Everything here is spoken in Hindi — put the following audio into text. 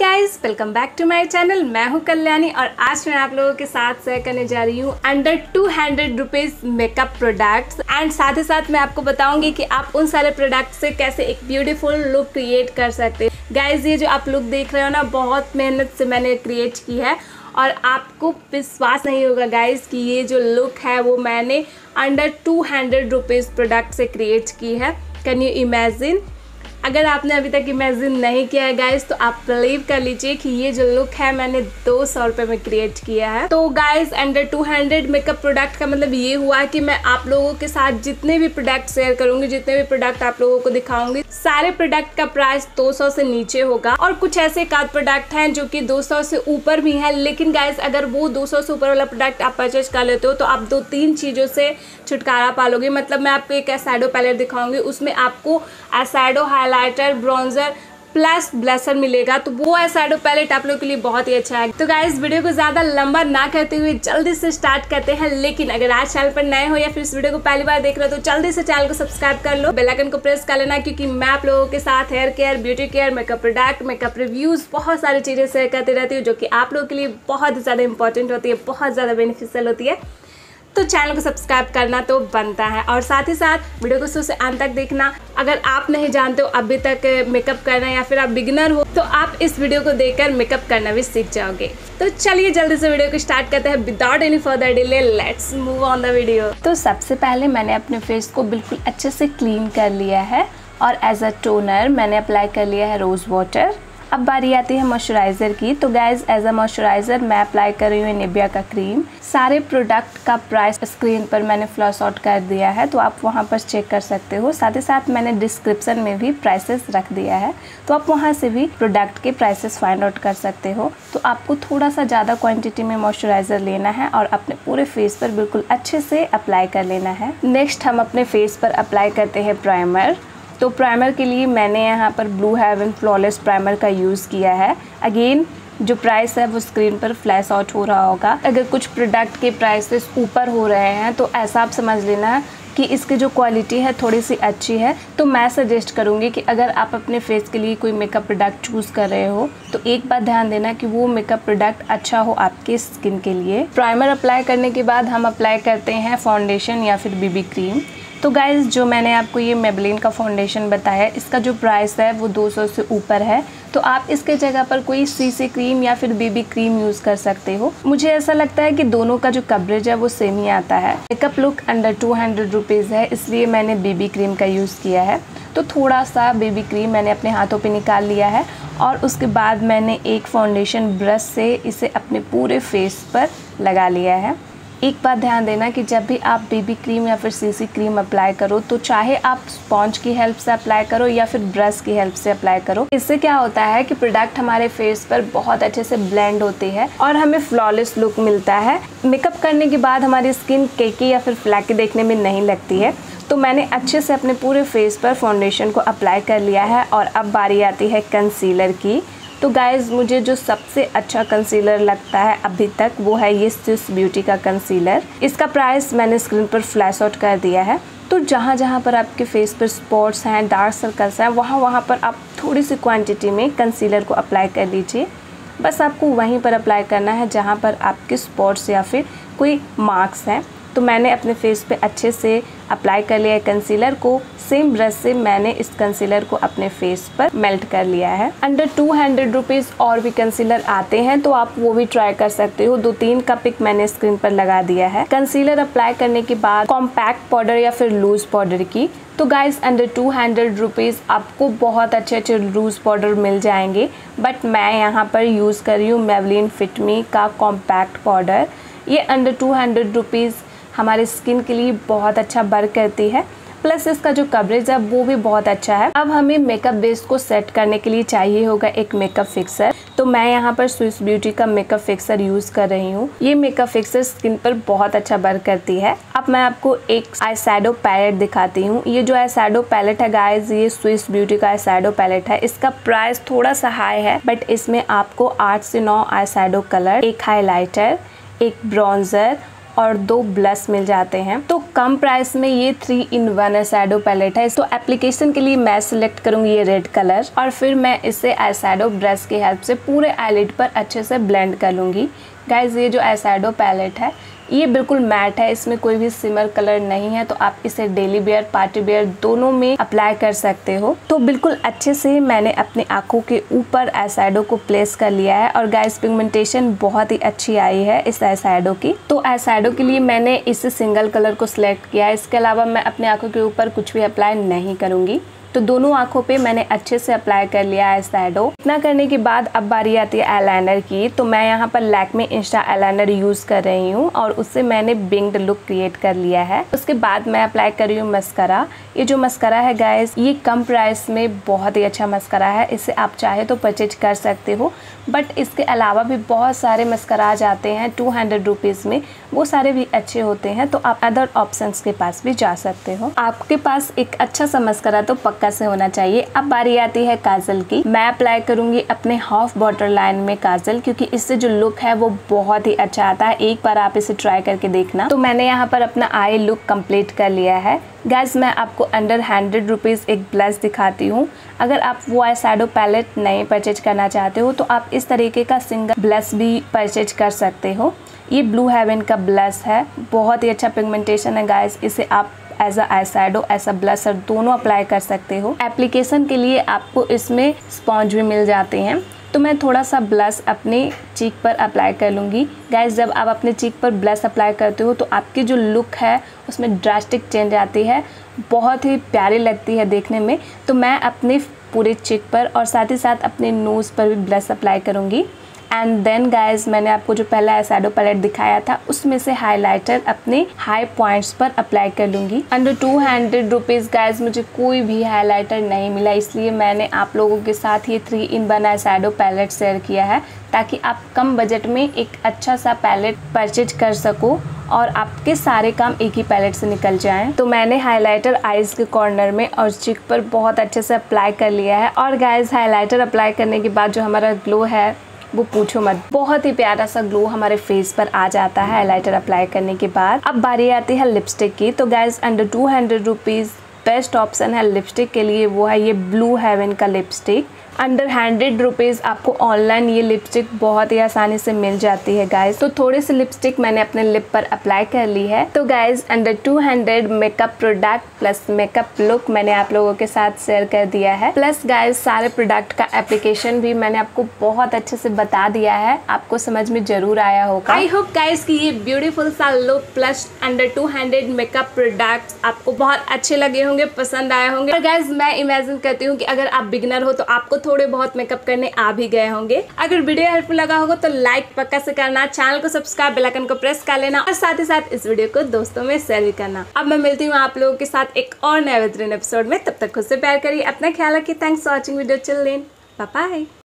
Guys welcome back to my channel मैं हूँ कल्याणी और आज मैं आप लोगों के साथ शेयर करने जा रही हूँ under two hundred rupees makeup products and साथ ही साथ मैं आपको बताऊँगी कि आप उन सारे प्रोडक्ट से कैसे एक ब्यूटीफुल लुक क्रिएट कर सकते हैं। गाइज़ ये जो आप लुक देख रहे हो ना, बहुत मेहनत से मैंने क्रिएट की है। और आपको विश्वास नहीं होगा गाइज़ कि ये जो लुक है वो मैंने under two hundred rupees product से क्रिएट की है। कैन यू इमेजिन अगर आपने अभी तक इमेजिन नहीं किया है गाइज़ तो आप बिलीव कर लीजिए कि ये जो लुक है, मैंने दो सौ रुपये में क्रिएट किया है। तो guys under two hundred makeup product का मतलब ये हुआ कि मैं आप लोगों के साथ जितने भी प्रोडक्ट शेयर करूँगी, जितने भी प्रोडक्ट आप लोगों को दिखाऊँगी, सारे प्रोडक्ट का प्राइस 200 से नीचे होगा। और कुछ ऐसे एकाध प्रोडक्ट हैं जो कि 200 से ऊपर भी है, लेकिन गाइज़ अगर वो 200 से ऊपर वाला प्रोडक्ट आप परचेज कर लेते हो तो आप दो तीन चीज़ों से छुटकारा पालोगे। मतलब मैं आपको एक एसाइडो पैलेट दिखाऊँगी, उसमें आपको eyeshadow highlighter bronzer plus blusher मिलेगा। तो वो एसाइडो पैलेट आप लोग के लिए बहुत ही अच्छा है। तो गाइस वीडियो को ज़्यादा लंबा ना करते हुए जल्दी से स्टार्ट करते हैं। लेकिन अगर आज चैनल पर नए हो या फिर इस वीडियो को पहली बार देख रहे हो तो जल्दी से चैनल को सब्सक्राइब कर लो। बेलाइकन को प्रेस कर लेना, क्योंकि मैं आप लोगों के साथ hair care beauty care makeup product makeup reviews बहुत सारी चीज़ें शेयर करती रहती हूँ, जो कि आप लोगों के लिए बहुत ज़्यादा इंपॉर्टेंट होती है, बहुत ज़्यादा बेनिफिशियल होती है। तो चैनल को सब्सक्राइब करना तो बनता है। और साथ ही साथ वीडियो को शुरू से अंत तक देखना। अगर आप नहीं जानते हो, अभी तक मेकअप करना या फिर आप बिगिनर हो तो आप इस वीडियो को देखकर मेकअप करना भी सीख जाओगे। तो चलिए जल्दी से वीडियो को स्टार्ट करते हैं। Without any further delay let's move on the video तो सबसे पहले मैंने अपने फेस को बिल्कुल अच्छे से क्लीन कर लिया है। और एज अ टोनर मैंने अप्लाई कर लिया है रोज़ वाटर अब बारी आती है मॉइस्चराइज़र की। तो गैस एज अ मॉइस्चराइज़र मैं अप्लाई कर रही हूँ निबिया का क्रीम सारे प्रोडक्ट का प्राइस स्क्रीन पर मैंने फ्लॉस आउट कर दिया है तो आप वहाँ पर चेक कर सकते हो। साथ ही साथ मैंने डिस्क्रिप्शन में भी प्राइसेस रख दिया है तो आप वहाँ से भी प्रोडक्ट के प्राइसेस फाइंड आउट कर सकते हो। तो आपको थोड़ा सा ज़्यादा क्वान्टिटी में मॉइस्चराइज़र लेना है और अपने पूरे फेस पर बिल्कुल अच्छे से अप्लाई कर लेना है। नेक्स्ट हम अपने फेस पर अप्लाई करते हैं प्राइमर तो प्राइमर के लिए मैंने यहाँ पर ब्लू हेवन फ्लॉलेस प्राइमर का यूज़ किया है। अगेन जो प्राइस है वो स्क्रीन पर फ्लैश आउट हो रहा होगा। अगर कुछ प्रोडक्ट के प्राइसेस ऊपर हो रहे हैं तो ऐसा आप समझ लेना कि इसकी जो क्वालिटी है थोड़ी सी अच्छी है। तो मैं सजेस्ट करूँगी कि अगर आप अपने फेस के लिए कोई मेकअप प्रोडक्ट चूज़ कर रहे हो तो एक बात ध्यान देना कि वो मेकअप प्रोडक्ट अच्छा हो आपके स्किन के लिए। प्राइमर अप्लाई करने के बाद हम अप्लाई करते हैं फाउंडेशन या फिर बीबी क्रीम तो गाइज़ जो मैंने आपको ये मेबलिन का फाउंडेशन बताया इसका जो प्राइस है वो 200 से ऊपर है। तो आप इसके जगह पर कोई सी क्रीम या फिर बेबी क्रीम यूज़ कर सकते हो। मुझे ऐसा लगता है कि दोनों का जो कवरेज है वो सेम ही आता है। Makeup look under two hundred rupees है, इसलिए मैंने बेबी क्रीम का यूज़ किया है। तो थोड़ा सा बेबी क्रीम मैंने अपने हाथों पे निकाल लिया है और उसके बाद मैंने एक फाउंडेशन ब्रश से इसे अपने पूरे फेस पर लगा लिया है। एक बात ध्यान देना कि जब भी आप बेबी क्रीम या फिर सीसी क्रीम अप्लाई करो तो चाहे आप स्पॉन्ज की हेल्प से अप्लाई करो या फिर ब्रश की हेल्प से अप्लाई करो, इससे क्या होता है कि प्रोडक्ट हमारे फेस पर बहुत अच्छे से ब्लेंड होती है और हमें फ्लॉलेस लुक मिलता है। मेकअप करने के बाद हमारी स्किन केकी या फिर फ्लैकी देखने में नहीं लगती है। तो मैंने अच्छे से अपने पूरे फेस पर फाउंडेशन को अप्लाई कर लिया है और अब बारी आती है कंसीलर की। तो गाइज़ मुझे जो सबसे अच्छा कंसीलर लगता है अभी तक, वो है ये स्विस ब्यूटी का कंसीलर इसका प्राइस मैंने स्क्रीन पर फ्लैश आउट कर दिया है। तो जहाँ जहाँ पर आपके फेस पर स्पॉट्स हैं डार्क सर्कल्स हैं वहाँ वहाँ पर आप थोड़ी सी क्वांटिटी में कंसीलर को अप्लाई कर लीजिए। बस आपको वहीं पर अप्लाई करना है जहाँ पर आपके स्पॉट्स या फिर कोई मार्क्स हैं। तो मैंने अपने फेस पे अच्छे से अप्लाई कर लिया है कंसीलर को। सेम ब्रश से मैंने इस कंसीलर को अपने फेस पर मेल्ट कर लिया है। अंडर टू हंड्रेड रुपीज़ और भी कंसीलर आते हैं तो आप वो भी ट्राई कर सकते हो। दो तीन का पिक मैंने स्क्रीन पर लगा दिया है। कंसीलर अप्लाई करने के बाद कॉम्पैक्ट पाउडर या फिर लूज पाउडर की। तो guys under two hundred rupees आपको बहुत अच्छे अच्छे लूज पाउडर मिल जाएँगे। बट मैं यहाँ पर यूज़ कर रही हूँ Maybelline Fit Me compact powder ये अंडर टू हंड्रेड रुपीज़ हमारे स्किन के लिए बहुत अच्छा वर्क करती है। प्लस इसका जो कवरेज है, वो भी बहुत अच्छा है। अब हमें मेकअप बेस को सेट करने के लिए चाहिए होगा एक मेकअप फिक्सर तो मैं यहाँ पर स्विस ब्यूटी का मेकअप फिक्सर यूज़ कर रही हूँ। ये मेकअप फिक्सर स्किन पर बहुत अच्छा वर्क करती है। अब मैं आपको एक आई पैलेट दिखाती हूँ। ये जो आई पैलेट है गाइज़ ये स्विस ब्यूटी का आई पैलेट है। इसका प्राइस थोड़ा सा हाई है बट इसमें आपको आठ से नौ आई कलर एक हाईलाइटर एक ब्राउज़र और दो ब्लस मिल जाते हैं। तो कम प्राइस में ये three in one eyeshadow palette है। तो एप्लीकेशन के लिए मैं सिलेक्ट करूँगी ये रेड कलर और फिर मैं इसे एसैडो ब्रश की हेल्प से पूरे आईलिड पर अच्छे से ब्लेंड कर लूँगी। गाइज़ ये जो एसैडो पैलेट है ये बिल्कुल मैट है, इसमें कोई भी सिमर कलर नहीं है तो आप इसे डेली वेयर पार्टी वेयर दोनों में अप्लाई कर सकते हो। तो बिल्कुल अच्छे से मैंने अपनी आँखों के ऊपर एसाइडो को प्लेस कर लिया है और गाइस पिगमेंटेशन बहुत ही अच्छी आई है इस एसाइडो की। तो एसाइडो के लिए मैंने इस सिंगल कलर को सिलेक्ट किया है। इसके अलावा मैं अपने आँखों के ऊपर कुछ भी अप्लाई नहीं करूँगी। तो दोनों आँखों पे मैंने अच्छे से अप्लाई कर लिया है सैडो इतना करने के बाद अब बारी आती है एलाइनर की तो मैं यहाँ पर लैक में इंस्टा एलाइनर यूज़ कर रही हूँ और उससे मैंने बिंग्ड लुक क्रिएट कर लिया है। उसके बाद मैं अप्लाई कर रही हूँ मस्करा ये जो मस्करा है गाइस ये कम प्राइस में बहुत ही अच्छा मस्करा है। इसे आप चाहे तो परचेज कर सकते हो। बट इसके अलावा भी बहुत सारे मस्करा जाते हैं टू हंड्रेड रुपीज़ में। वो सारे भी अच्छे होते हैं तो आप अदर ऑप्शन के पास भी जा सकते हो। आपके पास एक अच्छा सा मस्करा तो पक्का से होना चाहिए। अब बारी आती है काजल की। मैं अप्लाई करूँगी अपने हाफ़ बॉर्डर लाइन में काजल, क्योंकि इससे जो लुक है वो बहुत ही अच्छा आता है। एक बार आप इसे ट्राई करके देखना। तो मैंने यहाँ पर अपना आई लुक कंप्लीट कर लिया है। गैस मैं आपको अंडर हंड्रेड रुपीज़ एक ब्लश दिखाती हूँ। अगर आप वो आई सैडो पैलेट नहीं परचेज करना चाहते हो तो आप इस तरीके का सिंगल ब्लश भी परचेज कर सकते हो। ये ब्लू हेवन का ब्लश है। बहुत ही अच्छा पिगमेंटेशन है गैस इसे आप as a shadow as a blusher दोनों अप्लाई कर सकते हो। एप्लीकेशन के लिए आपको इसमें स्पॉन्ज भी मिल जाते हैं। तो मैं थोड़ा सा ब्लश अपने चीक पर अप्लाई कर लूँगी। गैस जब आप अपने चीक पर ब्लश अप्लाई करते हो तो आपकी जो लुक है, उसमें ड्रास्टिक चेंज आती है। बहुत ही प्यारी लगती है देखने में। तो मैं अपने पूरे चिक पर और साथ ही साथ अपने नोज़ पर भी ब्लश अप्लाई करूँगी। एंड देन गाइज़ मैंने आपको जो पहला एसाडो पैलेट दिखाया था, उसमें से हाईलाइटर अपने हाई पॉइंट्स पर अप्लाई कर लूँगी। Under two hundred rupees guys मुझे कोई भी हाइलाइटर नहीं मिला, इसलिए मैंने आप लोगों के साथ ये three in one eyeshadow palette share किया है, ताकि आप कम बजट में एक अच्छा सा पैलेट परचेज कर सको और आपके सारे काम एक ही पैलेट से निकल जाएँ। तो मैंने हाइलाइटर आईज के कॉर्नर में और चिक पर बहुत अच्छे से अप्लाई कर लिया है। और गाइज़ हाइलाइटर अप्लाई करने के बाद जो हमारा ग्लो है वो पूछो मत। बहुत ही प्यारा सा ग्लो हमारे फेस पर आ जाता है हाईलाइटर अप्लाई करने के बाद। अब बारी आती है लिपस्टिक की। तो guys under two hundred rupees best option है लिपस्टिक के लिए, वो है ये ब्लू हेवन का लिपस्टिक। अंडर हंड्रेड रुपीज़ आपको ऑनलाइन ये लिपस्टिक बहुत ही आसानी से मिल जाती है गाइज़ तो थोड़ी सी लिपस्टिक मैंने अपने लिप पर अप्लाई कर ली है। तो guys under two hundred makeup product plus makeup look मैंने आप लोगों के साथ शेयर कर दिया है। प्लस गाइज़ सारे प्रोडक्ट का एप्लीकेशन भी मैंने आपको बहुत अच्छे से बता दिया है। आपको समझ में ज़रूर आया होगा। आई होप गाइज़ की ये ब्यूटीफुल सा look plus under two hundred makeup product आपको बहुत अच्छे लगे होंगे। पसंद आए होंगे। और गाइज़ मैं इमेजिन करती हूँ कि अगर आप बिगनर हो तो आपको थोड़े बहुत मेकअप करने आ भी गए होंगे। अगर वीडियो हेल्पफुल लगा होगा तो लाइक पक्का से करना। चैनल को सब्सक्राइब बेलाइकन को प्रेस कर लेना। और साथ ही साथ इस वीडियो को दोस्तों में शेयर भी करना। अब मैं मिलती हूँ आप लोगों के साथ एक और नए बेहतरीन एपिसोड में। तब तक खुद से प्यार करिए। अपना ख्याल रखिए। Thanks for watching video chill bye